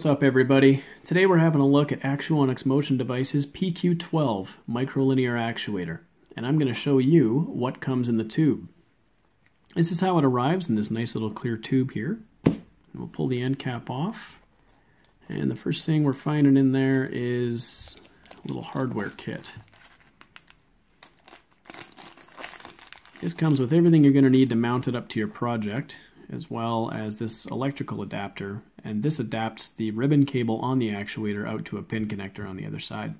What's up everybody? Today we're having a look at Actuonix Motion Devices PQ12 microlinear actuator and I'm going to show you what comes in the tube. This is how it arrives in this nice little clear tube here. We'll pull the end cap off and the first thing we're finding in there is a little hardware kit. This comes with everything you're going to need to mount it up to your project as well as this electrical adapter and this adapts the ribbon cable on the actuator out to a pin connector on the other side.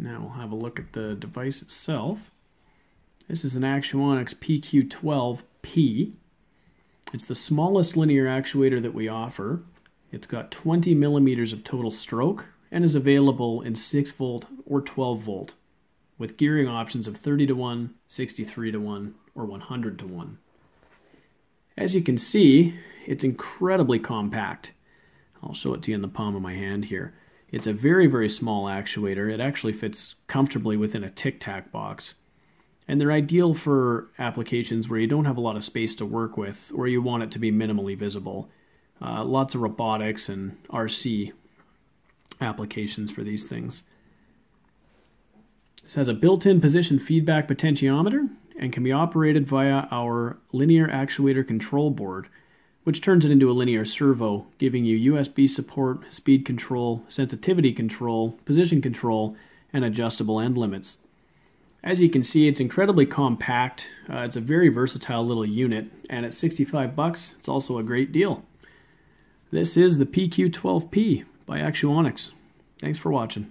Now we'll have a look at the device itself. This is an Actuonix PQ12P. It's the smallest linear actuator that we offer. It's got 20 millimeters of total stroke and is available in 6 volt or 12 volt with gearing options of 30 to 1, 63 to 1, or 100 to 1. As you can see, it's incredibly compact. I'll show it to you in the palm of my hand here. It's a very, very small actuator. It actually fits comfortably within a Tic Tac box. And they're ideal for applications where you don't have a lot of space to work with or you want it to be minimally visible. Uh, lots of robotics and RC applications for these things. This has a built-in position feedback potentiometer and can be operated via our linear actuator control board, which turns it into a linear servo, giving you USB support, speed control, sensitivity control, position control, and adjustable end limits. As you can see, it's incredibly compact. Uh, it's a very versatile little unit, and at 65 bucks, it's also a great deal. This is the PQ12P by Actuonix. Thanks for watching.